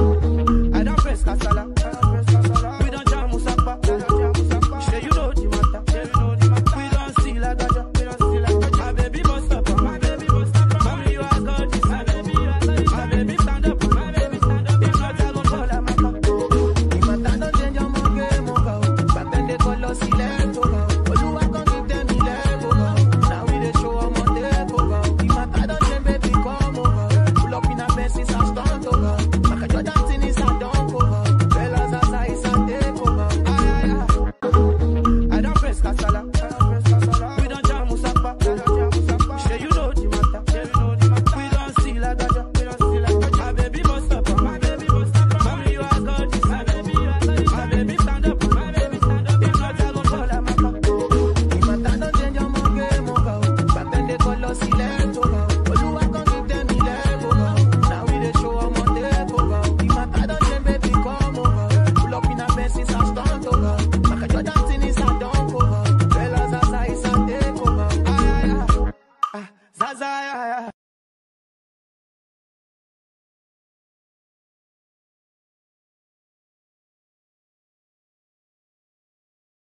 I don't press casala. Fellas,